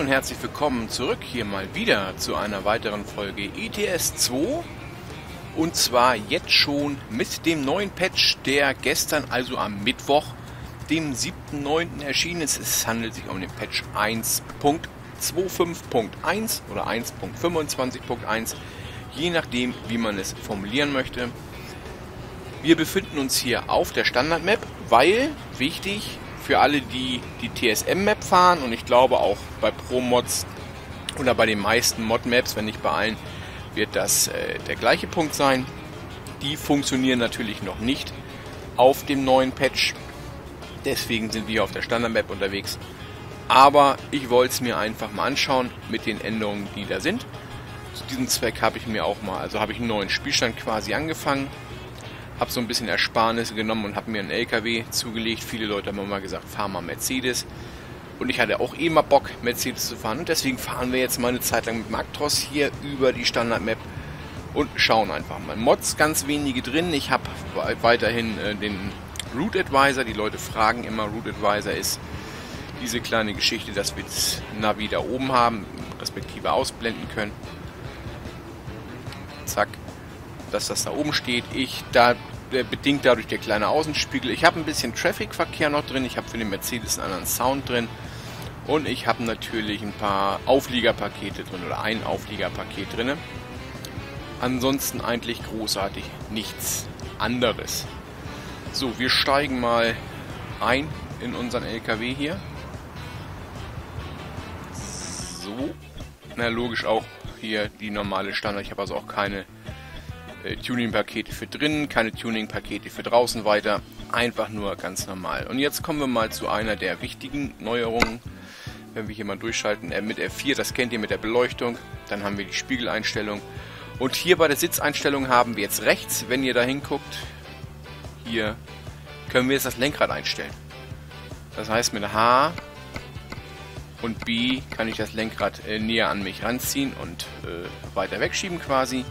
und herzlich willkommen zurück hier mal wieder zu einer weiteren Folge ETS 2 und zwar jetzt schon mit dem neuen Patch, der gestern, also am Mittwoch, dem 7.9. erschienen ist. Es handelt sich um den Patch 1.25.1 oder 1.25.1, je nachdem wie man es formulieren möchte. Wir befinden uns hier auf der Standard-Map, weil, wichtig, für alle, die die TSM-Map fahren und ich glaube auch bei Pro-Mods oder bei den meisten Mod-Maps, wenn nicht bei allen, wird das äh, der gleiche Punkt sein. Die funktionieren natürlich noch nicht auf dem neuen Patch. Deswegen sind wir auf der Standard-Map unterwegs. Aber ich wollte es mir einfach mal anschauen mit den Änderungen, die da sind. Zu diesem Zweck habe ich mir auch mal, also habe ich einen neuen Spielstand quasi angefangen habe so ein bisschen Ersparnisse genommen und habe mir einen LKW zugelegt. Viele Leute haben immer gesagt, fahr mal Mercedes. Und ich hatte auch eh mal Bock, Mercedes zu fahren. Und deswegen fahren wir jetzt mal eine Zeit lang mit Magtros hier über die Standard-Map und schauen einfach mal. Mods ganz wenige drin. Ich habe weiterhin äh, den Route Advisor. Die Leute fragen immer, Route Advisor ist diese kleine Geschichte, dass wir das Navi da oben haben, respektive ausblenden können. Dass das da oben steht. Ich da bedingt dadurch der kleine Außenspiegel. Ich habe ein bisschen Traffic-Verkehr noch drin. Ich habe für den Mercedes einen anderen Sound drin. Und ich habe natürlich ein paar Aufliegerpakete drin oder ein Aufliegerpaket drin. Ansonsten eigentlich großartig nichts anderes. So, wir steigen mal ein in unseren LKW hier. So. Na, logisch auch hier die normale Standard. Ich habe also auch keine äh, Tuning-Pakete für drinnen, keine Tuning-Pakete für draußen weiter. Einfach nur ganz normal. Und jetzt kommen wir mal zu einer der wichtigen Neuerungen. Wenn wir hier mal durchschalten äh, mit F4, das kennt ihr mit der Beleuchtung. Dann haben wir die Spiegeleinstellung. Und hier bei der Sitzeinstellung haben wir jetzt rechts, wenn ihr da hinguckt, hier können wir jetzt das Lenkrad einstellen. Das heißt mit H und B kann ich das Lenkrad äh, näher an mich ranziehen und äh, weiter wegschieben quasi.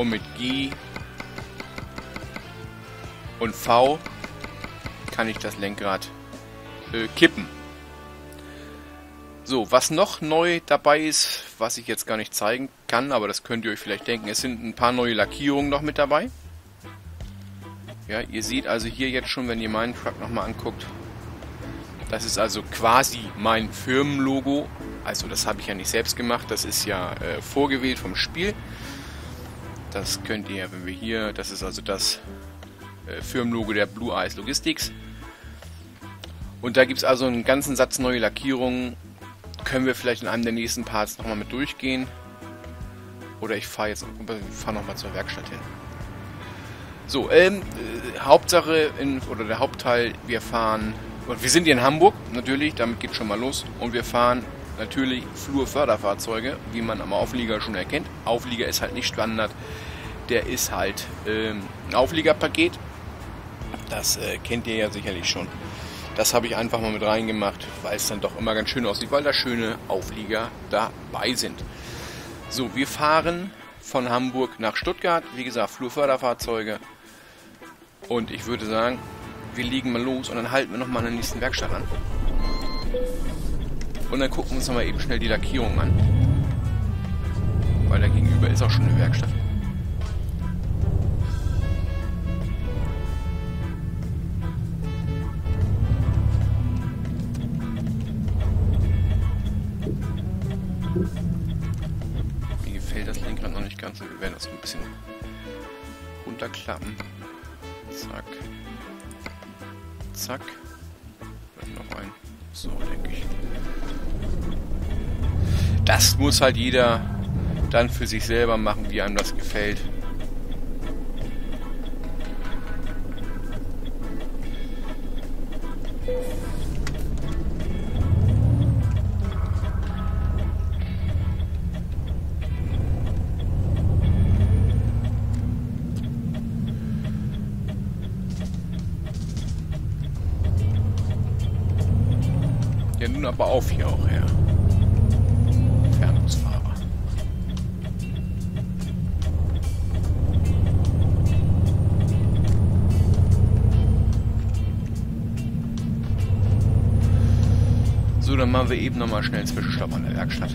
Und mit G und V kann ich das Lenkrad äh, kippen. So, was noch neu dabei ist, was ich jetzt gar nicht zeigen kann, aber das könnt ihr euch vielleicht denken, es sind ein paar neue Lackierungen noch mit dabei. Ja, ihr seht also hier jetzt schon, wenn ihr meinen Truck nochmal anguckt, das ist also quasi mein Firmenlogo. Also das habe ich ja nicht selbst gemacht, das ist ja äh, vorgewählt vom Spiel. Das könnt ihr, wenn wir hier, das ist also das äh, Firmenlogo der Blue Eyes Logistics. Und da gibt es also einen ganzen Satz neue Lackierungen. Können wir vielleicht in einem der nächsten Parts nochmal mit durchgehen. Oder ich fahre jetzt fahr nochmal zur Werkstatt hin. So, ähm, äh, Hauptsache in, oder der Hauptteil, wir fahren, wir sind hier in Hamburg, natürlich, damit geht schon mal los. Und wir fahren natürlich Flurförderfahrzeuge, wie man am Auflieger schon erkennt. Auflieger ist halt nicht Standard, der ist halt ähm, ein Aufliegerpaket. Das äh, kennt ihr ja sicherlich schon. Das habe ich einfach mal mit reingemacht, weil es dann doch immer ganz schön aussieht, weil da schöne Auflieger dabei sind. So, wir fahren von Hamburg nach Stuttgart. Wie gesagt, Flurförderfahrzeuge. Und ich würde sagen, wir legen mal los und dann halten wir nochmal in der nächsten Werkstatt an. Und dann gucken wir uns nochmal eben schnell die Lackierung an. Weil da gegenüber ist auch schon eine Werkstatt. Mir gefällt das Lenkrad noch nicht ganz. Wir werden das ein bisschen runterklappen. Zack. Zack. Noch ein. So, denke ich. Das muss halt jeder dann für sich selber machen, wie einem das gefällt. Wir eben nochmal schnell einen Zwischenstopp an der Werkstatt.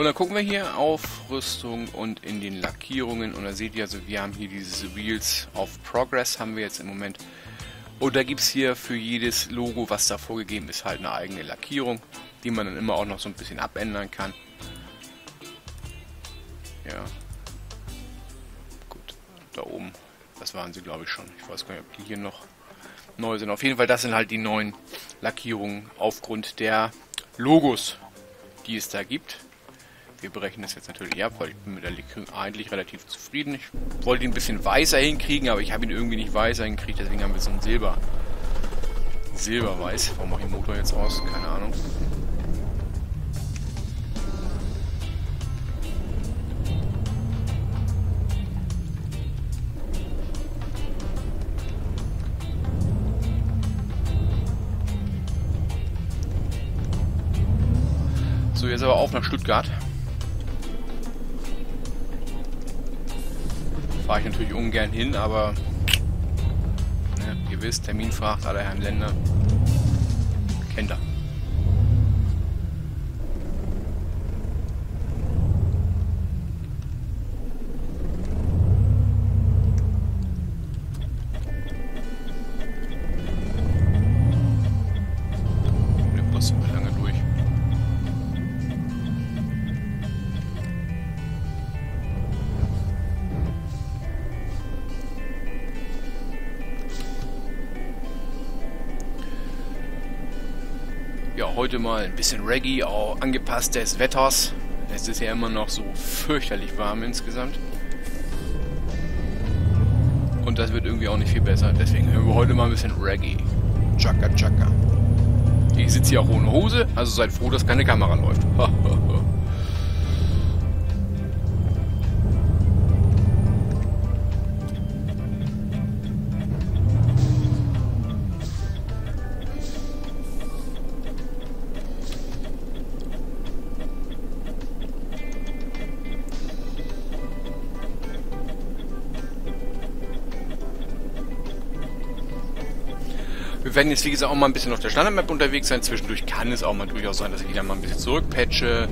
Und dann gucken wir hier auf Rüstung und in den Lackierungen und da seht ihr also, wir haben hier diese Wheels of Progress haben wir jetzt im Moment. Und da gibt es hier für jedes Logo, was da vorgegeben ist, halt eine eigene Lackierung, die man dann immer auch noch so ein bisschen abändern kann. Ja. Gut, da oben, das waren sie glaube ich schon. Ich weiß gar nicht, ob die hier noch neu sind. Auf jeden Fall, das sind halt die neuen Lackierungen aufgrund der Logos, die es da gibt. Wir berechnen das jetzt natürlich ab, weil ich bin mit der Lackierung eigentlich relativ zufrieden. Ich wollte ihn ein bisschen weißer hinkriegen, aber ich habe ihn irgendwie nicht weißer hinkriegt, deswegen haben wir so ein Silber. Silberweiß. Warum mache ich den Motor jetzt aus? Keine Ahnung. So, jetzt aber auf nach Stuttgart. Fahre ich natürlich ungern hin, aber ne, ihr wisst, Terminfracht aller Herren Länder. Kennt er. Heute mal ein bisschen Reggae, auch angepasst des Wetters. Es ist ja immer noch so fürchterlich warm insgesamt. Und das wird irgendwie auch nicht viel besser. Deswegen hören wir heute mal ein bisschen Reggae. Chaka Chaka. Ich sitze hier auch ohne Hose, also seid froh, dass keine Kamera läuft. Werden jetzt, wie gesagt, auch mal ein bisschen auf der Standard-Map unterwegs sein. Zwischendurch kann es auch mal durchaus sein, dass ich wieder mal ein bisschen zurückpatche,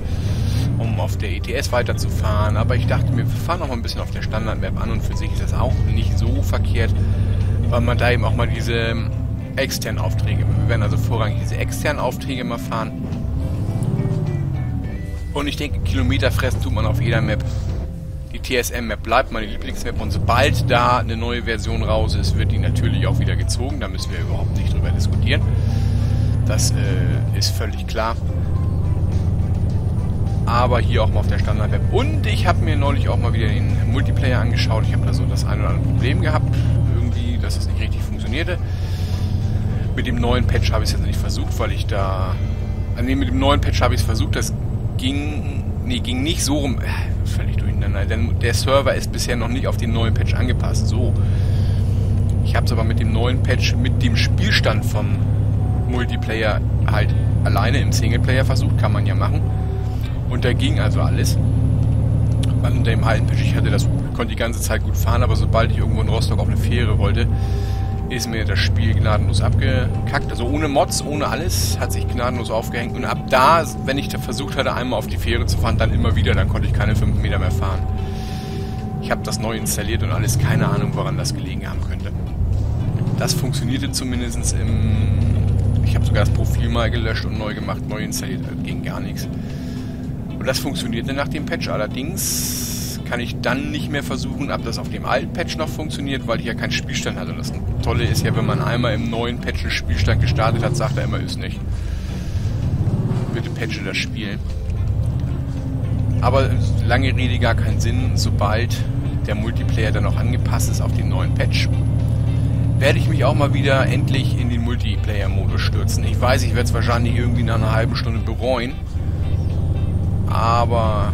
um auf der ETS weiterzufahren. Aber ich dachte mir, wir fahren auch mal ein bisschen auf der Standard-Map an und für sich ist das auch nicht so verkehrt, weil man da eben auch mal diese externen Aufträge, wir werden also vorrangig diese externen Aufträge mal fahren. Und ich denke, Kilometer fressen tut man auf jeder Map. Die TSM-Map bleibt meine Lieblingsmap und sobald da eine neue Version raus ist, wird die natürlich auch wieder gezogen. Da müssen wir überhaupt nicht drüber diskutieren. Das äh, ist völlig klar. Aber hier auch mal auf der Standard-Map. Und ich habe mir neulich auch mal wieder den Multiplayer angeschaut. Ich habe da so das ein oder andere Problem gehabt. Irgendwie, dass es nicht richtig funktionierte. Mit dem neuen Patch habe ich es jetzt nicht versucht, weil ich da... Ne, mit dem neuen Patch habe ich es versucht. Das ging... Nee, ging nicht so rum... Äh, völlig durcheinander, denn der Server ist bisher noch nicht auf den neuen Patch angepasst. So. Ich habe es aber mit dem neuen Patch, mit dem Spielstand vom Multiplayer halt alleine im Singleplayer versucht, kann man ja machen. Und da ging also alles. Unter dem alten Patch, ich hatte das, konnte die ganze Zeit gut fahren, aber sobald ich irgendwo in Rostock auf eine Fähre wollte, ist mir das Spiel gnadenlos abgekackt. Also ohne Mods, ohne alles, hat sich gnadenlos aufgehängt. Und ab da, wenn ich da versucht hatte, einmal auf die Fähre zu fahren, dann immer wieder, dann konnte ich keine 5 Meter mehr fahren. Ich habe das neu installiert und alles, keine Ahnung, woran das gelegen haben könnte. Das funktionierte zumindest im... Ich habe sogar das Profil mal gelöscht und neu gemacht, neu installiert, ging gar nichts. Und das funktionierte nach dem Patch. Allerdings kann ich dann nicht mehr versuchen, ob das auf dem alten Patch noch funktioniert, weil ich ja keinen Spielstand hatte. Das Tolle ist ja, wenn man einmal im neuen Patch einen Spielstand gestartet hat, sagt er immer, ist nicht. Bitte patche das Spiel. Aber lange Rede gar keinen Sinn, sobald der Multiplayer dann auch angepasst ist auf den neuen Patch, werde ich mich auch mal wieder endlich in den Multiplayer-Modus stürzen. Ich weiß, ich werde es wahrscheinlich irgendwie nach einer halben Stunde bereuen. Aber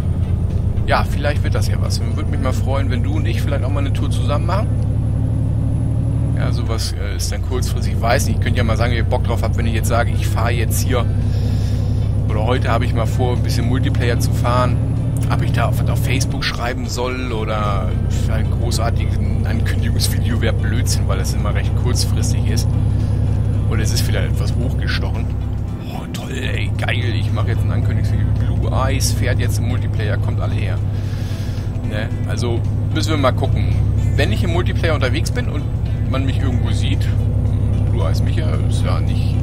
ja, vielleicht wird das ja was. Würde mich mal freuen, wenn du und ich vielleicht auch mal eine Tour zusammen machen. Ja, sowas äh, ist dann kurzfristig. Ich weiß nicht, ich könnte ja mal sagen, wenn ihr Bock drauf habt, wenn ich jetzt sage, ich fahre jetzt hier oder heute habe ich mal vor, ein bisschen Multiplayer zu fahren. Ob ich da auf, auf Facebook schreiben soll oder ein großartiges Ankündigungsvideo wäre Blödsinn, weil das immer recht kurzfristig ist. Oder es ist vielleicht etwas hochgestochen. Toll, ey, geil, ich mache jetzt ein Ankündigungsvideo. Blue Eyes fährt jetzt im Multiplayer, kommt alle her. Ne? Also müssen wir mal gucken. Wenn ich im Multiplayer unterwegs bin und man mich irgendwo sieht, Blue Eyes Micha, ist ja nicht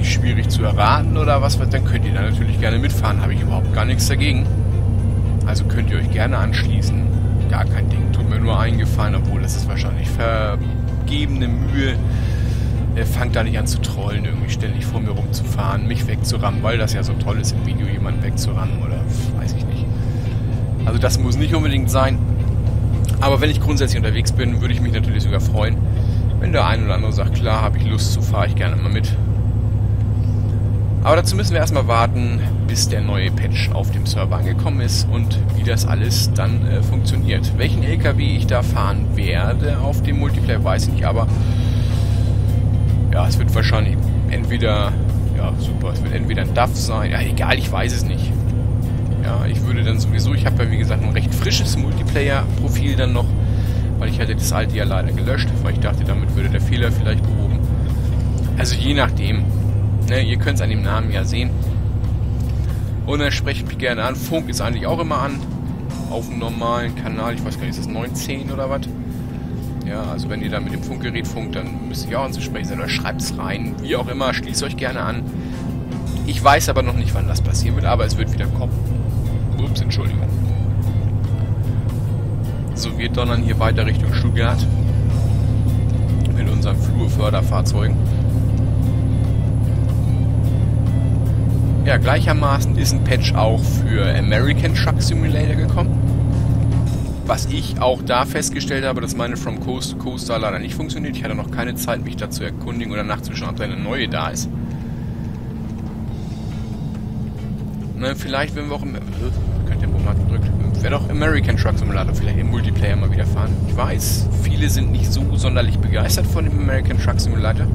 nicht schwierig zu erraten oder was, dann könnt ihr da natürlich gerne mitfahren. Habe ich überhaupt gar nichts dagegen. Also könnt ihr euch gerne anschließen. Gar kein Ding. Tut mir nur eingefallen, obwohl das ist wahrscheinlich vergebene Mühe. Er fangt da nicht an zu trollen, irgendwie ständig vor mir rumzufahren, mich wegzurammen, weil das ja so toll ist im Video, jemanden wegzurammen oder weiß ich nicht. Also das muss nicht unbedingt sein. Aber wenn ich grundsätzlich unterwegs bin, würde ich mich natürlich sogar freuen, wenn der ein oder andere sagt, klar, habe ich Lust zu, fahre ich gerne mal mit. Aber dazu müssen wir erstmal warten, bis der neue Patch auf dem Server angekommen ist und wie das alles dann äh, funktioniert. Welchen LKW ich da fahren werde auf dem Multiplayer, weiß ich nicht, aber ja, es wird wahrscheinlich entweder, ja super, es wird entweder ein DAF sein, ja egal, ich weiß es nicht. Ja, ich würde dann sowieso, ich habe ja wie gesagt ein recht frisches Multiplayer-Profil dann noch, weil ich hatte das alte ja leider gelöscht, weil ich dachte, damit würde der Fehler vielleicht behoben. Also je nachdem, Ne, ihr könnt es an dem Namen ja sehen. Und dann sprecht mich gerne an. Funk ist eigentlich auch immer an. Auf dem normalen Kanal. Ich weiß gar nicht, ist das 910 oder was? Ja, also wenn ihr da mit dem Funkgerät funkt, dann müsst ihr auch anzusprechen sein. Oder schreibt es rein. Wie auch immer, schließt euch gerne an. Ich weiß aber noch nicht, wann das passieren wird, aber es wird wieder kommen. Ups, Entschuldigung. So, wir donnern hier weiter Richtung Stuttgart. Mit unseren Flurförderfahrzeugen. Ja, gleichermaßen ist ein Patch auch für American Truck Simulator gekommen. Was ich auch da festgestellt habe, dass meine From Coast to Coaster leider nicht funktioniert. Ich hatte noch keine Zeit, mich da zu erkundigen oder nachzuschauen, ob da eine neue da ist. Na, vielleicht, wenn wir auch im... Äh, kein Tempomat gedrückt. Wäre doch American Truck Simulator vielleicht im Multiplayer mal wieder fahren. Ich weiß, viele sind nicht so sonderlich begeistert von dem American Truck Simulator.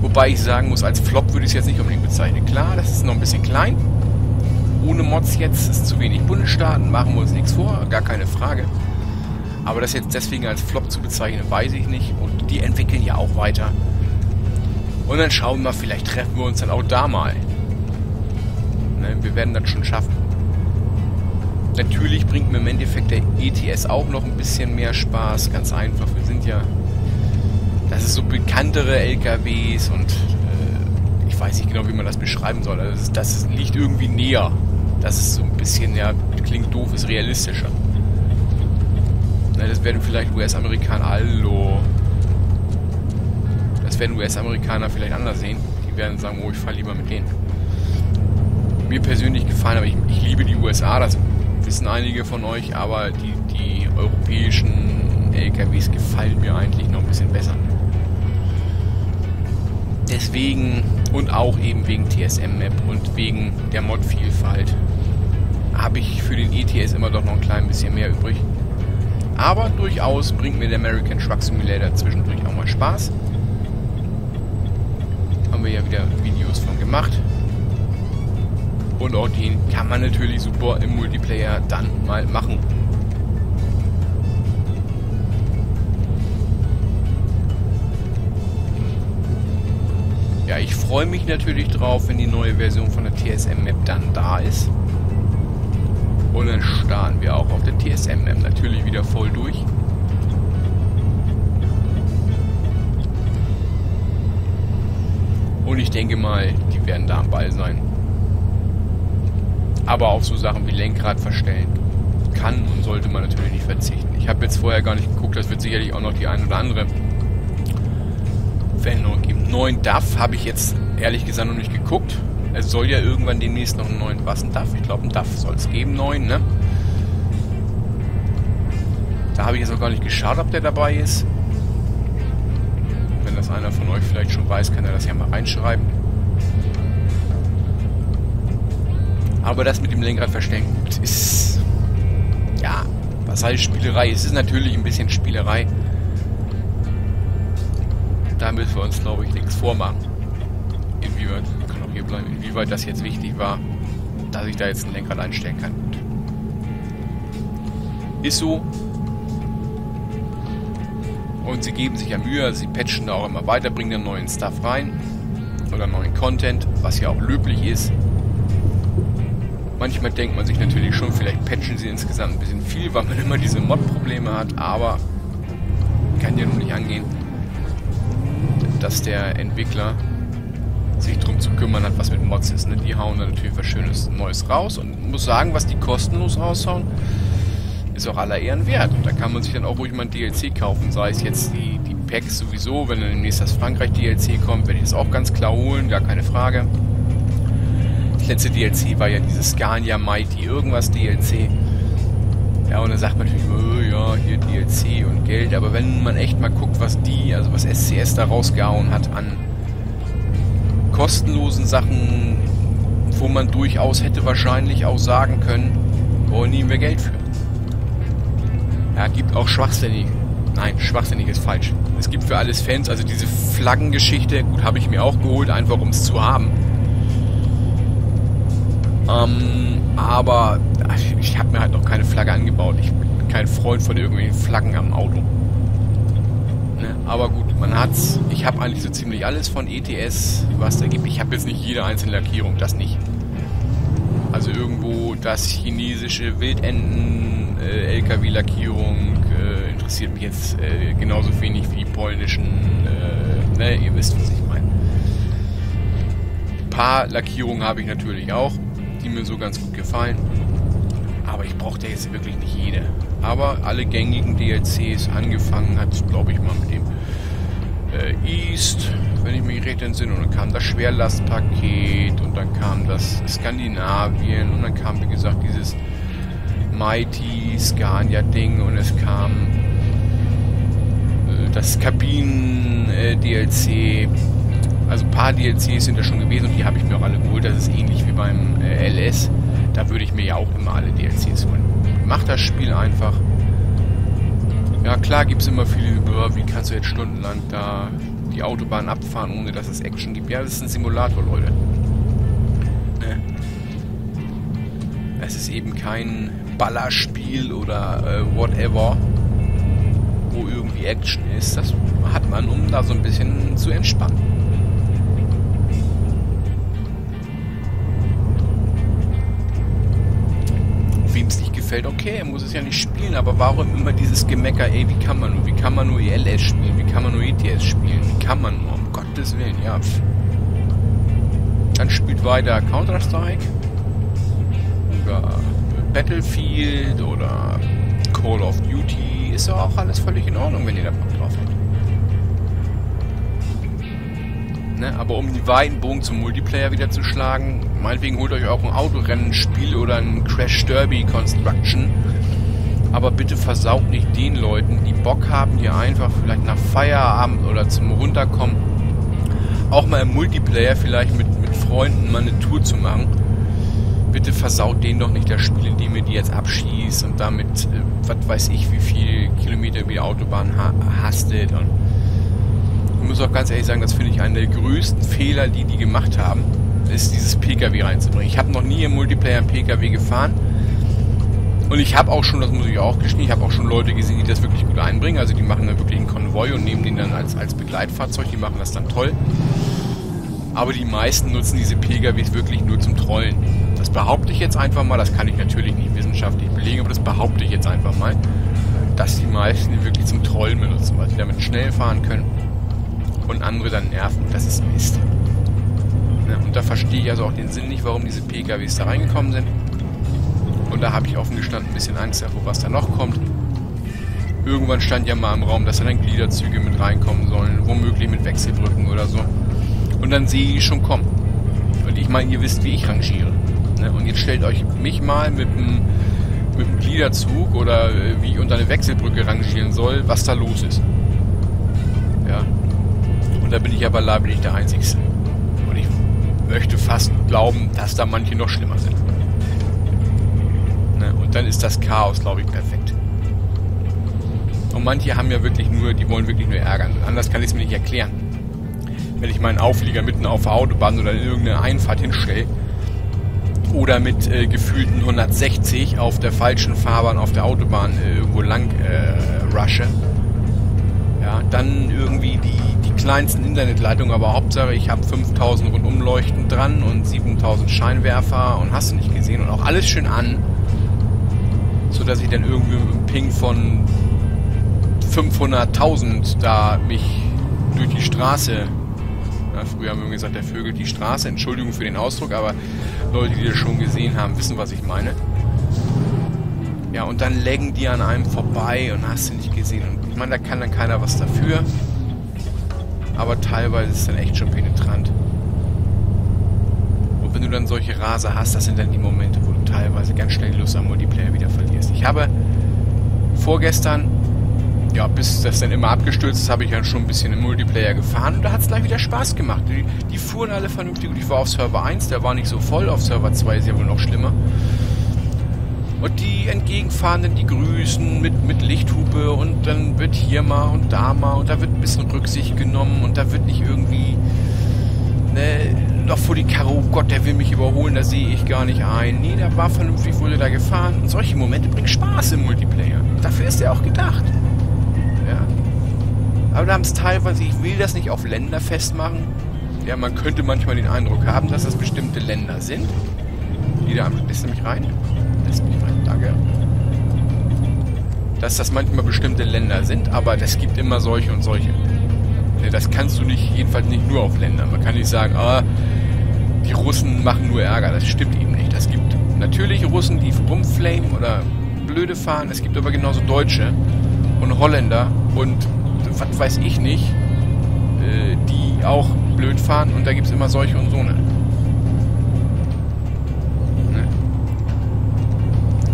Wobei ich sagen muss, als Flop würde ich es jetzt nicht unbedingt bezeichnen. Klar, das ist noch ein bisschen klein. Ohne Mods jetzt ist zu wenig Bundesstaaten, machen wir uns nichts vor, gar keine Frage. Aber das jetzt deswegen als Flop zu bezeichnen, weiß ich nicht. Und die entwickeln ja auch weiter. Und dann schauen wir mal, vielleicht treffen wir uns dann auch da mal. Ne, wir werden das schon schaffen. Natürlich bringt mir im Endeffekt der ETS auch noch ein bisschen mehr Spaß. Ganz einfach. Wir sind ja das ist so bekanntere LKWs und äh, ich weiß nicht genau, wie man das beschreiben soll. Also das, das liegt irgendwie näher. Das ist so ein bisschen, ja, klingt doof, ist realistischer. Na, das werden vielleicht US-Amerikaner, hallo. Das werden US-Amerikaner vielleicht anders sehen. Die werden sagen, oh, ich fahre lieber mit denen. Mir persönlich gefallen, aber ich, ich liebe die USA, das wissen einige von euch, aber die, die europäischen LKWs gefallen mir eigentlich noch ein bisschen besser deswegen und auch eben wegen TSM-Map und wegen der Mod-Vielfalt habe ich für den ETS immer doch noch ein klein bisschen mehr übrig. Aber durchaus bringt mir der American Truck Simulator zwischendurch auch mal Spaß. Haben wir ja wieder Videos von gemacht. Und auch den kann man natürlich super im Multiplayer dann mal machen. Ja, ich freue mich natürlich drauf, wenn die neue Version von der TSM-Map dann da ist. Und dann starten wir auch auf der TSM-Map natürlich wieder voll durch. Und ich denke mal, die werden da am Ball sein. Aber auf so Sachen wie Lenkrad verstellen kann und sollte man natürlich nicht verzichten. Ich habe jetzt vorher gar nicht geguckt, das wird sicherlich auch noch die ein oder andere Veränderung geben. Neuen DAF habe ich jetzt ehrlich gesagt noch nicht geguckt. Es soll ja irgendwann demnächst noch einen neuen, was ein DAF? Ich glaube, einen DAF soll es geben, neuen, ne? Da habe ich jetzt auch gar nicht geschaut, ob der dabei ist. das einer von euch vielleicht schon weiß, kann er das ja mal reinschreiben. Aber das mit dem Lenkrad verstellen, ist... Ja, was heißt Spielerei? Es ist natürlich ein bisschen Spielerei. Da müssen wir uns, glaube ich, nichts vormachen. Inwieweit, bleiben, inwieweit das jetzt wichtig war, dass ich da jetzt ein Lenkrad einstellen kann. Ist so. Und sie geben sich ja Mühe, sie patchen da auch immer weiter, bringen dann neuen Stuff rein. Oder neuen Content, was ja auch löblich ist. Manchmal denkt man sich natürlich schon, vielleicht patchen sie insgesamt ein bisschen viel, weil man immer diese Mod-Probleme hat, aber kann ja nun nicht angehen, dass der Entwickler sich darum zu kümmern hat, was mit Mods ist. Ne? Die hauen da natürlich was Schönes Neues raus und muss sagen, was die kostenlos raushauen, ist auch aller Ehren wert. Und da kann man sich dann auch ruhig mal ein DLC kaufen, sei es jetzt die, die Packs sowieso, wenn dann demnächst das Frankreich DLC kommt, werde ich das auch ganz klar holen, gar keine Frage. Das letzte DLC war ja dieses Scania Mighty irgendwas DLC. Ja, und dann sagt man natürlich, oh, ja, hier DLC und Geld, aber wenn man echt mal guckt, was die, also was SCS da rausgehauen hat an kostenlosen Sachen, wo man durchaus hätte wahrscheinlich auch sagen können, wo nehmen wir Geld für. Ja, gibt auch schwachsinnig. Nein, schwachsinnig ist falsch. Es gibt für alles Fans, also diese Flaggengeschichte, gut, habe ich mir auch geholt, einfach um es zu haben. Ähm, aber ich habe mir halt noch keine Flagge angebaut. Ich bin kein Freund von irgendwelchen Flaggen am Auto. Ne? Aber gut, man hat's. Ich habe eigentlich so ziemlich alles von ETS, was da gibt. Ich habe jetzt nicht jede einzelne Lackierung, das nicht. Also irgendwo das chinesische Wildenten äh, äh, interessiert mich jetzt äh, genauso wenig wie die polnischen. Äh, ne, ihr wisst, was ich meine. Ein paar Lackierungen habe ich natürlich auch die mir so ganz gut gefallen. Aber ich brauchte jetzt wirklich nicht jede. Aber alle gängigen DLCs, angefangen hat glaube ich mal mit dem äh, East, wenn ich mich recht entsinne. Und dann kam das Schwerlastpaket und dann kam das Skandinavien und dann kam, wie gesagt, dieses Mighty Scania-Ding und es kam äh, das Kabinen-DLC. Also ein paar DLCs sind da schon gewesen und die habe ich mir auch alle geholt. Das ist ähnlich wie beim äh, LS. Da würde ich mir ja auch immer alle DLCs holen. Mach das Spiel einfach. Ja klar gibt es immer viele, wie kannst du jetzt stundenlang da die Autobahn abfahren, ohne dass es Action gibt. Ja, das ist ein Simulator, Leute. Ne? Es ist eben kein Ballerspiel oder äh, whatever, wo irgendwie Action ist. Das hat man, um da so ein bisschen zu entspannen. Gefällt, okay, er muss es ja nicht spielen, aber warum immer dieses Gemecker, ey, wie kann man nur, wie kann man nur ELS spielen, wie kann man nur ETS spielen, wie kann man nur, um Gottes Willen, ja. Dann spielt weiter Counter-Strike oder Battlefield oder Call of Duty, ist doch auch alles völlig in Ordnung, wenn ihr da Bock drauf habt. Ne? Aber um den weiten Bogen zum Multiplayer wieder zu schlagen, meinetwegen holt euch auch ein Autorennenspiel oder ein Crash Derby Construction. Aber bitte versaut nicht den Leuten, die Bock haben, hier einfach vielleicht nach Feierabend oder zum Runterkommen auch mal im Multiplayer vielleicht mit, mit Freunden mal eine Tour zu machen. Bitte versaut denen doch nicht das Spiel, indem ihr die jetzt abschießt und damit, äh, was weiß ich, wie viel Kilometer über die Autobahn ha hastet und ich muss auch ganz ehrlich sagen, das finde ich einen der größten Fehler, die die gemacht haben, ist dieses PKW reinzubringen. Ich habe noch nie im Multiplayer einen PKW gefahren. Und ich habe auch schon, das muss ich auch gestehen, ich habe auch schon Leute gesehen, die das wirklich gut einbringen. Also die machen dann wirklich einen Konvoi und nehmen den dann als, als Begleitfahrzeug. Die machen das dann toll. Aber die meisten nutzen diese PKWs wirklich nur zum Trollen. Das behaupte ich jetzt einfach mal. Das kann ich natürlich nicht wissenschaftlich belegen, aber das behaupte ich jetzt einfach mal. Dass die meisten die wirklich zum Trollen benutzen, weil sie damit schnell fahren können und andere dann nerven. Das ist Mist. Ja, und da verstehe ich also auch den Sinn nicht, warum diese PKWs da reingekommen sind. Und da habe ich offen gestanden ein bisschen Angst davor, was da noch kommt. Irgendwann stand ja mal im Raum, dass da dann Gliederzüge mit reinkommen sollen, womöglich mit Wechselbrücken oder so. Und dann sehe ich schon kommen. Und ich meine, ihr wisst, wie ich rangiere. Ne? Und jetzt stellt euch mich mal mit einem mit Gliederzug oder äh, wie ich unter eine Wechselbrücke rangieren soll, was da los ist. Ja, da bin ich aber leider nicht der Einzige. Und ich möchte fast glauben, dass da manche noch schlimmer sind. Ne? Und dann ist das Chaos, glaube ich, perfekt. Und manche haben ja wirklich nur, die wollen wirklich nur ärgern. Anders kann ich es mir nicht erklären. Wenn ich meinen Auflieger mitten auf der Autobahn oder in irgendeine Einfahrt hinstelle oder mit äh, gefühlten 160 auf der falschen Fahrbahn auf der Autobahn äh, irgendwo lang äh, rushe, ja, dann irgendwie die, die kleinsten Internetleitungen, aber Hauptsache ich habe 5000 Rundumleuchten dran und 7000 Scheinwerfer und hast du nicht gesehen und auch alles schön an, so dass ich dann irgendwie mit einem Ping von 500.000 da mich durch die Straße, ja, früher haben wir gesagt, der Vögel die Straße, Entschuldigung für den Ausdruck, aber Leute, die das schon gesehen haben, wissen, was ich meine. Ja, und dann laggen die an einem vorbei und hast du nicht gesehen. Und ich meine, da kann dann keiner was dafür. Aber teilweise ist es dann echt schon penetrant. Und wenn du dann solche Raser hast, das sind dann die Momente, wo du teilweise ganz schnell die Lust am Multiplayer wieder verlierst. Ich habe vorgestern ja, bis das dann immer abgestürzt ist, habe ich dann schon ein bisschen im Multiplayer gefahren und da hat es gleich wieder Spaß gemacht. Die, die, fuhren alle vernünftig und ich war auf Server 1, der war nicht so voll, auf Server 2 ist ja wohl noch schlimmer. Und die Entgegenfahrenden, die grüßen mit, mit Lichthupe und dann wird hier mal und da mal und da wird ein bisschen Rücksicht genommen und da wird nicht irgendwie ne, noch vor die Karo, oh Gott, der will mich überholen, da sehe ich gar nicht ein. Nee, der war vernünftig, wurde da gefahren. Und solche Momente bringen Spaß im Multiplayer. Dafür ist er auch gedacht. Aber da haben es teilweise, ich will das nicht auf Länder festmachen. Ja, man könnte manchmal den Eindruck haben, dass das bestimmte Länder sind. Jeder lässt mich rein. Lässt mich rein, danke. Dass das manchmal bestimmte Länder sind, aber es gibt immer solche und solche. Das kannst du nicht, jedenfalls nicht nur auf Länder. Man kann nicht sagen, ah, die Russen machen nur Ärger. Das stimmt eben nicht. Es gibt natürlich Russen, die rumflamen oder blöde fahren. Es gibt aber genauso Deutsche und Holländer und was weiß ich nicht, äh, die auch blöd fahren und da gibt es immer solche und so eine. Ne?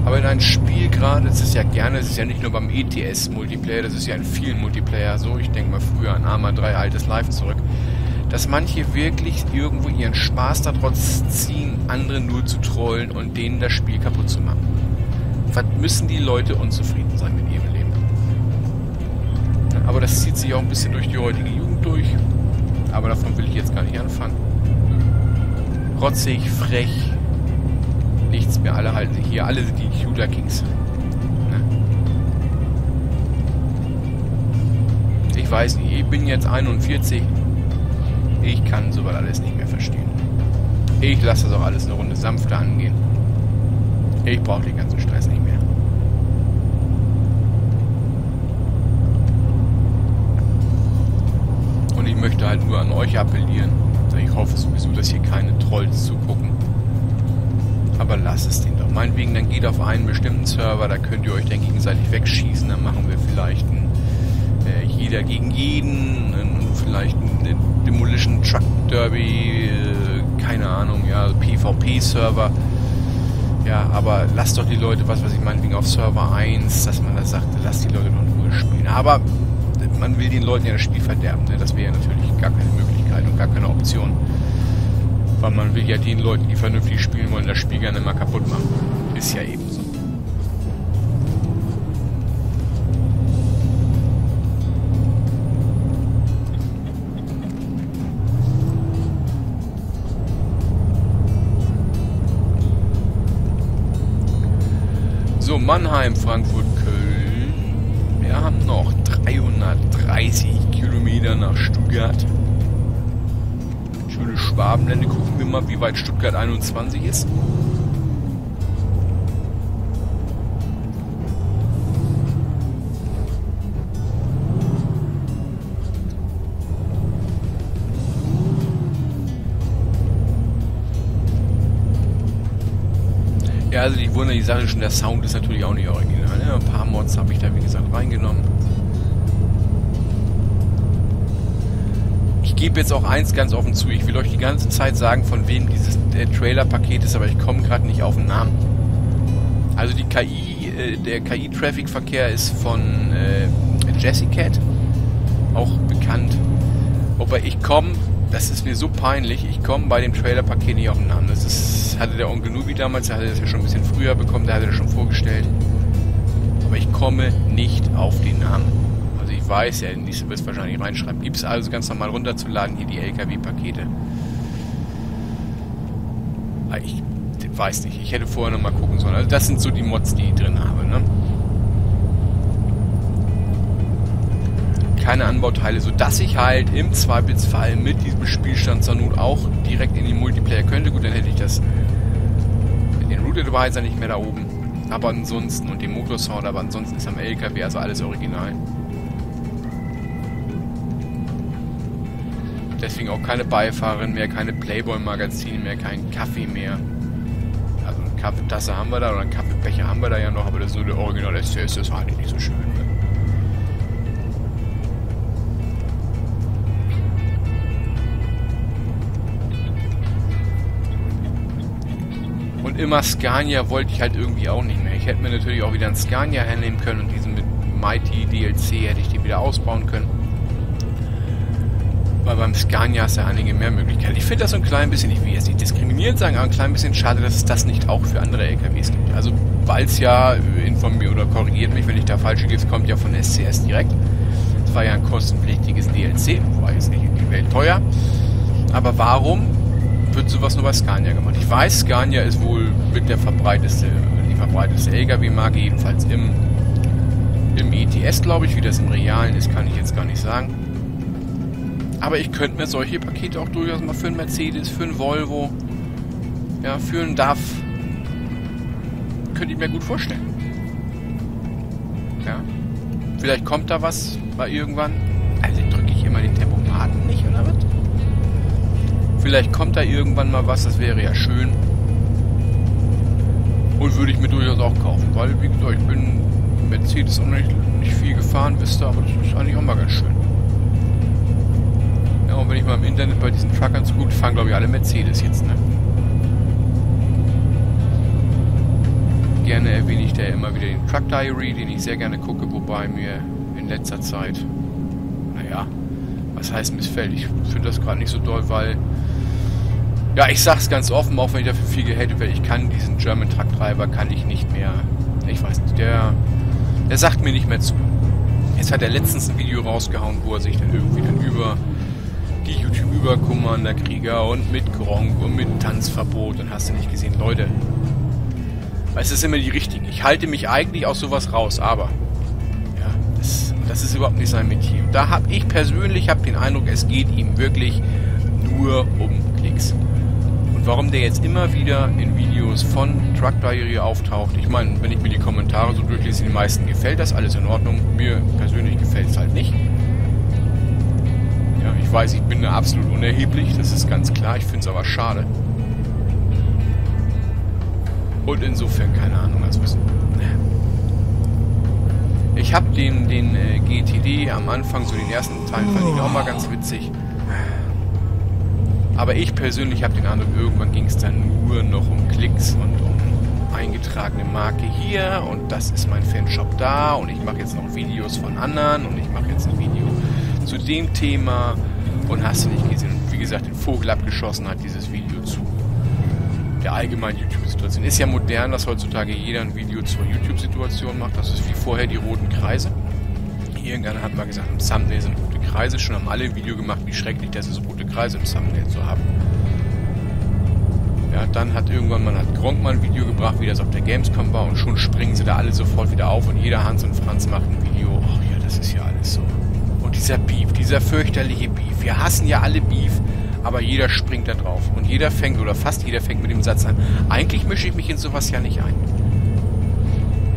Aber in einem Spiel gerade, das ist ja gerne, das ist ja nicht nur beim ETS-Multiplayer, das ist ja in vielen Multiplayer so, ich denke mal früher an Arma 3 altes Live zurück, dass manche wirklich irgendwo ihren Spaß daraus ziehen, andere nur zu trollen und denen das Spiel kaputt zu machen. Was müssen die Leute unzufrieden sein mit ihrem Leben? Aber das zieht sich auch ein bisschen durch die heutige Jugend durch. Aber davon will ich jetzt gar nicht anfangen. Rotzig, frech, nichts mehr. Alle halten sich hier, alle sind die Shooter Kings. Ne? Ich weiß nicht, ich bin jetzt 41. Ich kann sowas alles nicht mehr verstehen. Ich lasse das auch alles eine Runde sanfter angehen. Ich brauche den ganzen Stress nicht mehr. möchte halt nur an euch appellieren. Ich hoffe sowieso, dass hier keine Trolls zugucken. Aber lasst es den doch. Meinetwegen, dann geht auf einen bestimmten Server, da könnt ihr euch dann gegenseitig wegschießen. Dann machen wir vielleicht ein, äh, jeder gegen jeden, ein, vielleicht ein Demolition Truck Derby, äh, keine Ahnung, ja, PvP-Server. Ja, aber lasst doch die Leute, was weiß ich, meinetwegen auf Server 1, dass man da sagt, lasst die Leute doch in Ruhe spielen. Aber man will den Leuten ja das Spiel verderben. Ne? Das wäre ja natürlich gar keine Möglichkeit und gar keine Option. Weil man will ja den Leuten, die vernünftig spielen wollen, das Spiel gerne mal kaputt machen. Ist ja eben so. So, Mannheim, Frankfurt, Schöne Schwabenlände. Gucken wir mal, wie weit Stuttgart 21 ist. Ja, also die wundern die Sache schon, der Sound ist natürlich auch nicht original. Ne? Ein paar Mods habe ich da wie gesagt reingenommen. Gebe jetzt auch eins ganz offen zu. Ich will euch die ganze Zeit sagen, von wem dieses äh, Trailer-Paket ist, aber ich komme gerade nicht auf den Namen. Also die KI, äh, der KI-Traffic-Verkehr ist von äh, Jessicat, auch bekannt Wobei ich komme, das ist mir so peinlich, ich komme bei dem Trailer-Paket nicht auf den Namen. Das ist, hatte der Onkel Nubi damals, der hatte das ja schon ein bisschen früher bekommen, der hatte das schon vorgestellt. Aber ich komme nicht auf den Namen. Weiß, ja, du wirst wahrscheinlich reinschreiben. Gibt es also ganz normal runterzuladen, hier die LKW-Pakete. Ah, ich weiß nicht, ich hätte vorher noch mal gucken sollen. Also das sind so die Mods, die ich drin habe, ne? keine Anbauteile, sodass ich halt im Zweifelsfall mit diesem Spielstand Sanut auch direkt in den Multiplayer könnte. Gut, dann hätte ich das den Routed Advisor nicht mehr da oben. Aber ansonsten, und den Motorsound, aber ansonsten ist am LKW also alles original. Deswegen auch keine Beifahrerin mehr, keine Playboy-Magazine mehr, kein Kaffee mehr. Also eine Kaffeetasse haben wir da oder einen Kaffeebecher haben wir da ja noch, aber das ist so der Original SCS, das ist halt nicht so schön. Ne? immer Scania wollte ich halt irgendwie auch nicht mehr. Ich hätte mir natürlich auch wieder einen Scania hernehmen können und diesen mit Mighty DLC hätte ich die wieder ausbauen können. Weil beim Scania hast du ja einige mehr Möglichkeiten. Ich finde das so ein klein bisschen, ich will jetzt nicht diskriminierend sagen, aber ein klein bisschen schade, dass es das nicht auch für andere LKWs gibt. Also, weil es ja, informiert oder korrigiert mich, wenn ich da falsche gibt, kommt ja von SCS direkt. Es war ja ein kostenpflichtiges DLC, war jetzt nicht in die Welt teuer. Aber warum wird sowas nur bei Scania gemacht. Ich weiß, Scania ist wohl mit der verbreiteste, die verbreiteste LKW-Marke, jedenfalls im, im ETS, glaube ich. Wie das im Realen ist, kann ich jetzt gar nicht sagen. Aber ich könnte mir solche Pakete auch durchaus mal für einen Mercedes, für einen Volvo, ja, für einen DAF, könnte ich mir gut vorstellen. Ja. Vielleicht kommt da was bei irgendwann. Also drücke ich immer den Tempomaten nicht, oder was? Vielleicht kommt da irgendwann mal was, das wäre ja schön. Und würde ich mir durchaus auch kaufen, weil, wie gesagt, ich bin Mercedes auch nicht, nicht viel gefahren, wisst ihr, aber das ist eigentlich auch mal ganz schön. Wenn ich mal im Internet bei diesen Truckern so gut fahren, glaube ich, alle Mercedes jetzt, ne? Gerne erwähne ich da immer wieder den Truck Diary, den ich sehr gerne gucke, wobei mir in letzter Zeit, naja, was heißt missfällt? Ich finde das gerade nicht so doll, weil ja, ich sag's ganz offen, auch wenn ich dafür viel gehatet werde, ich kann diesen German Truck Driver kann ich nicht mehr. Ich weiß nicht, der, der sagt mir nicht mehr zu. Jetzt hat er letztens ein Video rausgehauen, wo er sich dann irgendwie dann über die YouTuber Commander Krieger und mit Gronk und mit Tanzverbot und hast du nicht gesehen, Leute. Es ist immer die richtigen. Ich halte mich eigentlich aus sowas raus, aber ja, das, das ist überhaupt nicht sein Metier. Da habe ich persönlich hab den Eindruck, es geht ihm wirklich nur um Klicks warum der jetzt immer wieder in Videos von Truck Diary auftaucht. Ich meine, wenn ich mir die Kommentare so durchlese, den meisten gefällt das, alles in Ordnung. Mir persönlich gefällt es halt nicht. Ich weiß, ich bin da absolut unerheblich, das ist ganz klar. Ich finde es aber schade. Und insofern, keine Ahnung, also was. Ich habe den, den äh, GTD am Anfang, so den ersten Teil, fand ich auch mal ganz witzig. Aber ich persönlich habe den Eindruck, irgendwann ging es dann nur noch um Klicks und um eingetragene Marke hier und das ist mein Fanshop da und ich mache jetzt noch Videos von anderen und ich mache jetzt ein Video zu dem Thema und hast du nicht gesehen. Und wie gesagt, den Vogel abgeschossen hat dieses Video zu der allgemeinen YouTube-Situation. Ist ja modern, dass heutzutage jeder ein Video zur YouTube-Situation macht. Das ist wie vorher die roten Kreise. Irgendeiner hat mal gesagt, im Thumbnail sind rote Kreise. Schon haben alle ein Video gemacht, wie schrecklich das ist, rote Kreise im Thumbnail zu haben. Ja, dann hat irgendwann mal hat mal ein Video gebracht, wie das auf der Gamescom war und schon springen sie da alle sofort wieder auf und jeder Hans und Franz macht ein Video. Ach ja, das ist ja alles so. Dieser Beef, dieser fürchterliche Beef. Wir hassen ja alle Beef, aber jeder springt da drauf. Und jeder fängt, oder fast jeder fängt mit dem Satz an, eigentlich mische ich mich in sowas ja nicht ein.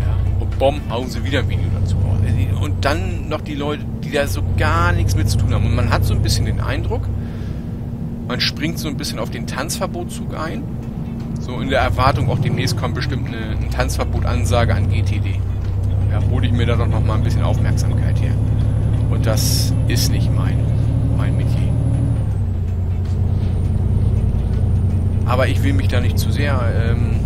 Ja, und bumm, hauen sie wieder ein Video dazu und dann noch die Leute, die da so gar nichts mit zu tun haben. Und man hat so ein bisschen den Eindruck, man springt so ein bisschen auf den Tanzverbotzug ein. So in der Erwartung, auch demnächst kommt bestimmt eine, eine Tanzverbot-Ansage an GTD. Ja, hole ich mir da doch noch mal ein bisschen Aufmerksamkeit her. Und das ist nicht mein, mein Metier. Aber ich will mich da nicht zu sehr ähm,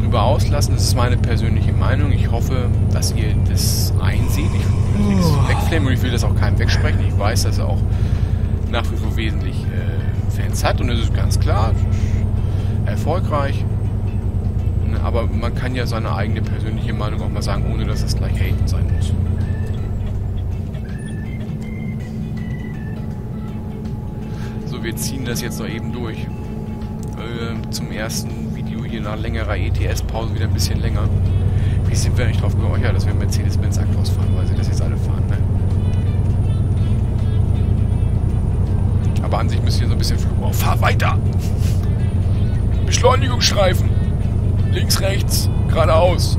drüber auslassen. Das ist meine persönliche Meinung. Ich hoffe, dass ihr das einseht. Ich will nichts Oh. und ich will das auch keinem wegsprechen. Ich weiß, dass er auch nach wie vor wesentlich äh, Fans hat und es ist ganz klar, erfolgreich. Ne, Aber man kann ja seine eigene persönliche Meinung auch mal sagen, ohne dass es gleich haten sein muss. Wir ziehen das jetzt noch eben durch. Äh, zum ersten Video hier nach längerer ETS-Pause wieder ein bisschen länger. Wie sind wir eigentlich drauf gekommen? Ja, dass wir Mercedes-Benz Actros fahren, weil sie das jetzt alle fahren, ne? Aber an sich müsst ihr so ein bisschen Flug auf. Fahr weiter! Beschleunigungsstreifen! Links, rechts, geradeaus.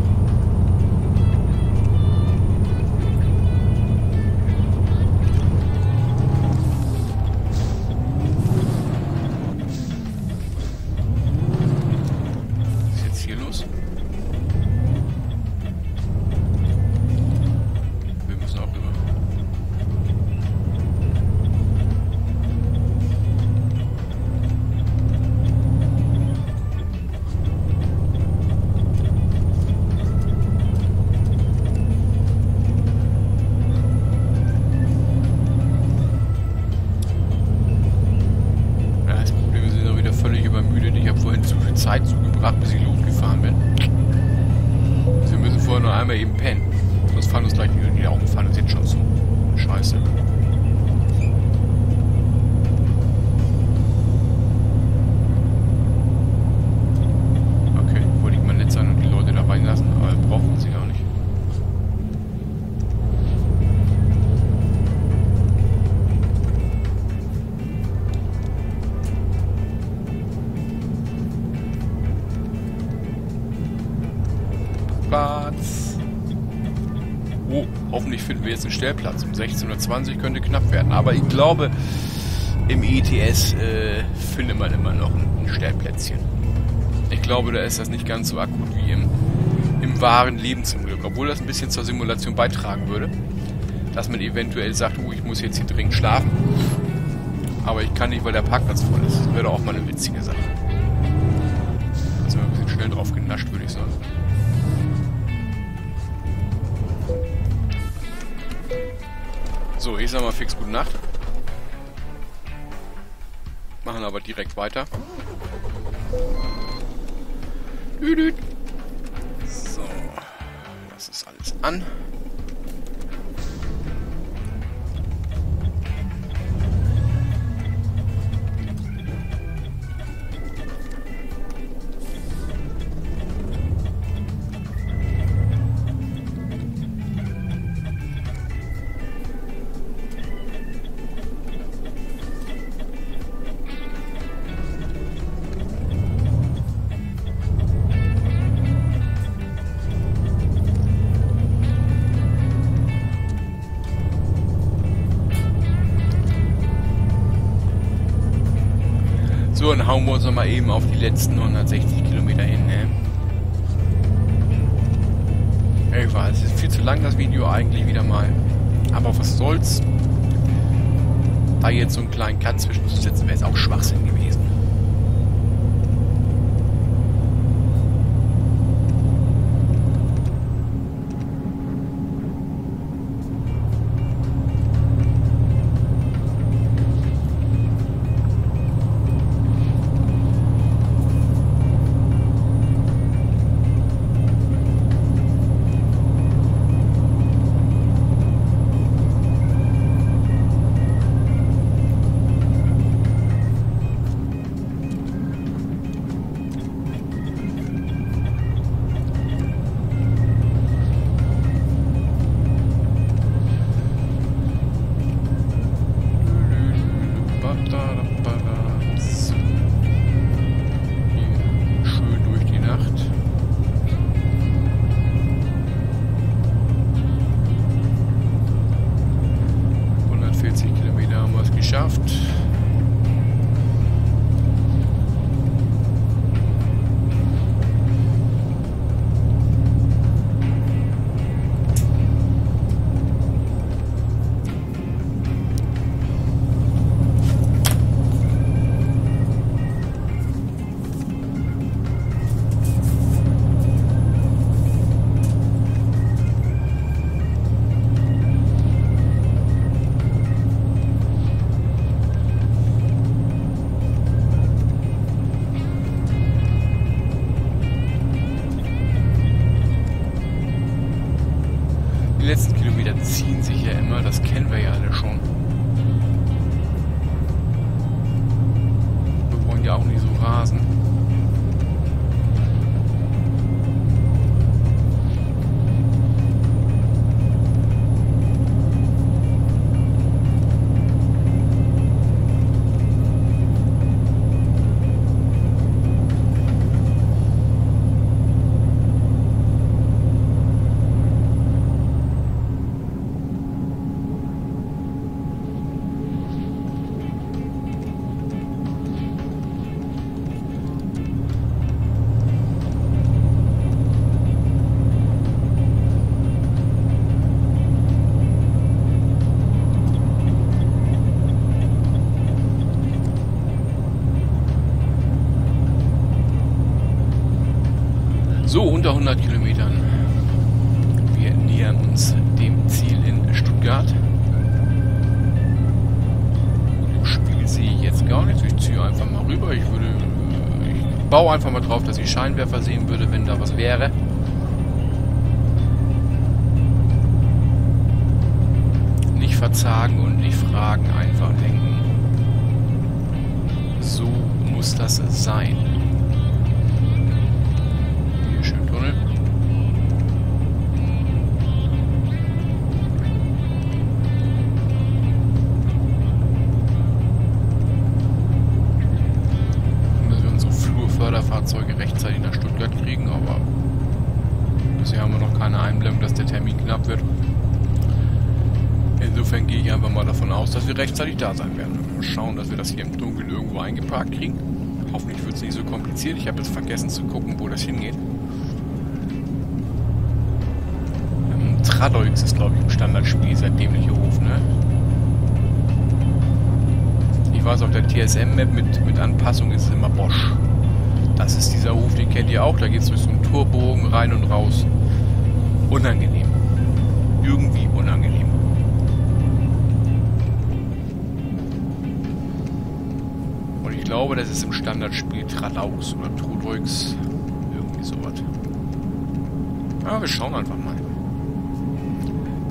Finden wir jetzt einen Stellplatz. Um 16.20 Uhr könnte knapp werden. Aber ich glaube, im ETS äh, findet man immer noch ein, Stellplätzchen. Ich glaube, da ist das nicht ganz so akut wie im, im wahren Leben zum Glück. Obwohl das ein bisschen zur Simulation beitragen würde. Dass man eventuell sagt, oh, ich muss jetzt hier dringend schlafen. Aber ich kann nicht, weil der Parkplatz voll ist. Das wäre auch mal eine witzige Sache. Wir ein bisschen schnell drauf genascht, würde ich sagen. So, ich sag mal fix gute Nacht. Machen aber direkt weiter. So, das ist alles an. Hauen wir uns noch mal eben auf die letzten 160 Kilometer hin, ne? Ich weiß, es ist viel zu lang, das Video eigentlich wieder mal. Aber was soll's? Da jetzt so einen kleinen Cut zwischenzusetzen, wäre jetzt auch Schwachsinn gewesen. Ziehen sich ja immer, das kennen wir ja alle schon. Verzagen und nicht fragen, einfach lenken. So muss das sein. Kompliziert. Ich habe jetzt vergessen zu gucken, wo das hingeht. Ähm, Tradoix ist, glaube ich, im Standardspiel seit dämliche Hof, ne? Ich weiß, auf der TSM-Map mit, mit Anpassung ist es immer Bosch. Das ist dieser Hof, den kennt ihr auch. Da geht es durch so einen Torbogen rein und raus. Unangenehm. Irgendwie unangenehm. Glaube, das ist im Standardspiel Tralaus oder Trudrux. Irgendwie sowas. Ja, wir schauen einfach mal.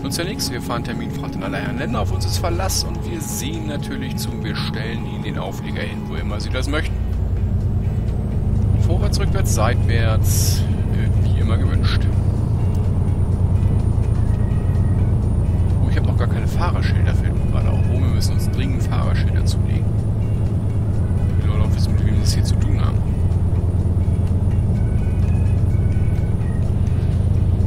Uns ja nichts. Wir fahren Terminfracht in aller Länder. Auf uns ist Verlass und wir sehen natürlich zu. Wir stellen ihnen den Auflieger hin, wo immer sie das möchten. Vorwärts, rückwärts, seitwärts, wie immer gewünscht. Oh, ich habe noch gar keine Fahrerschilder, fällt mir gerade. Oh, wir müssen uns dringend Fahrerschilder zulegen. Wissen, mit wem wir hier zu tun haben.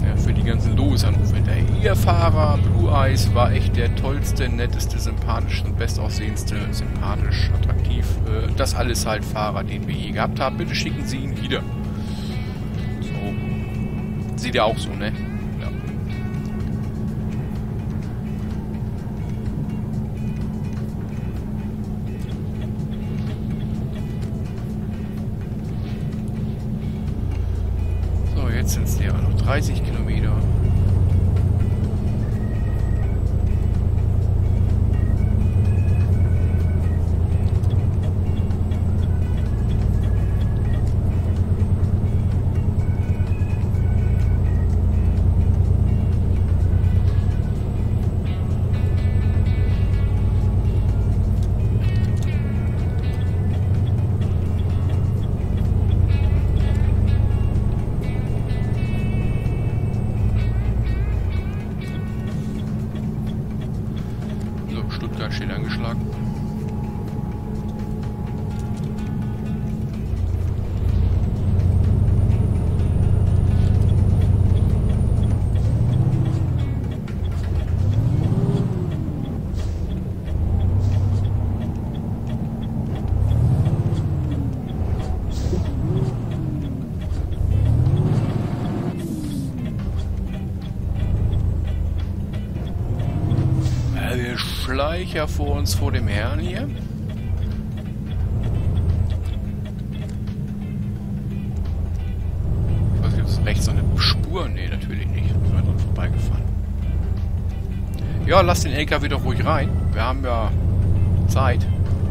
Ja, für die ganzen Losanrufe hinterher. Ihr Fahrer, Blue Eyes, war echt der tollste, netteste, sympathischste und bestaussehendste, sympathisch, attraktiv. Äh, das alles halt Fahrer, den wir je gehabt haben. Bitte schicken Sie ihn wieder. So. Sieht ja auch so, ne? 30 steht angeschlagen. Schleicher vor uns, vor dem Herrn hier. Ich weiß nicht, rechts eine Spur? Nee, natürlich nicht. Sind dran vorbeigefahren. Ja, lass den LKW doch ruhig rein. Wir haben ja Zeit,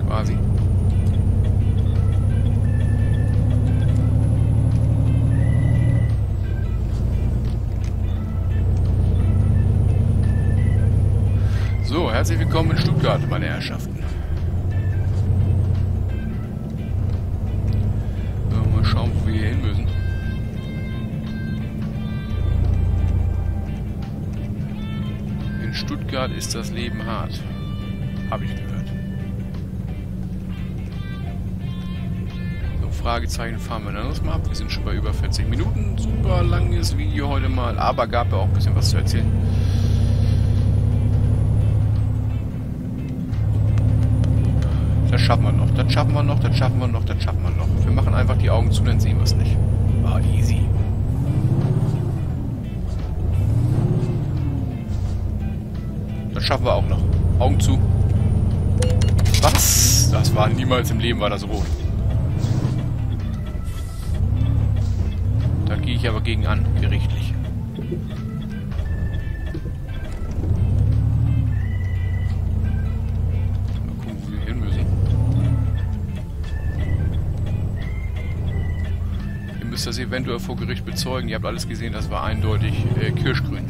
quasi. Ist das Leben hart. Habe ich gehört. So, Fragezeichen fahren wir dann anderes Mal ab. Wir sind schon bei über 40 Minuten. Super langes Video heute mal, aber gab ja auch ein bisschen was zu erzählen. Das schaffen wir noch, das schaffen wir noch, das schaffen wir noch, das schaffen wir noch. Wir machen einfach die Augen zu, dann sehen wir es nicht. Ah, easy. Das schaffen wir auch noch. Augen zu. Was? Das war niemals im Leben war das rot. Da gehe ich aber gegen an, gerichtlich. müsst das eventuell vor Gericht bezeugen. Ihr habt alles gesehen, das war eindeutig äh, kirschgrün.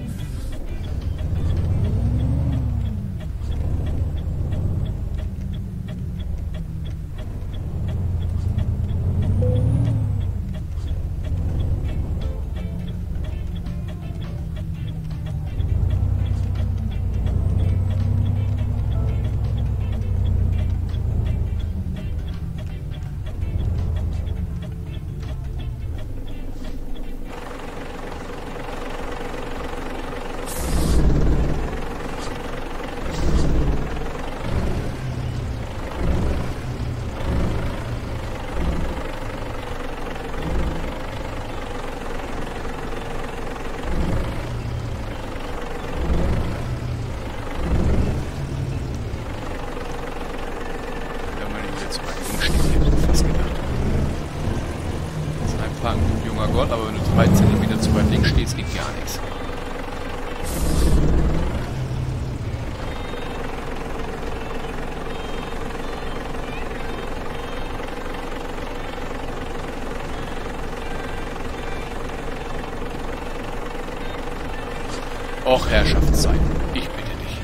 Och, Herrschaftszeit. Ich bitte dich.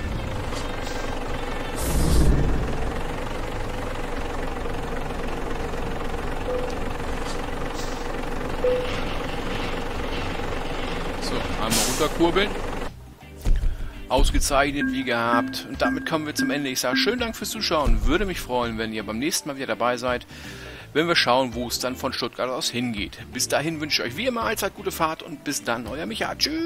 So, einmal runterkurbeln. Ausgezeichnet wie gehabt. Und damit kommen wir zum Ende. Ich sage schönen Dank fürs Zuschauen. Würde mich freuen, wenn ihr beim nächsten Mal wieder dabei seid. Wenn wir schauen, wo es dann von Stuttgart aus hingeht. Bis dahin wünsche ich euch wie immer allzeit gute Fahrt und bis dann, euer Micha. Tschüss.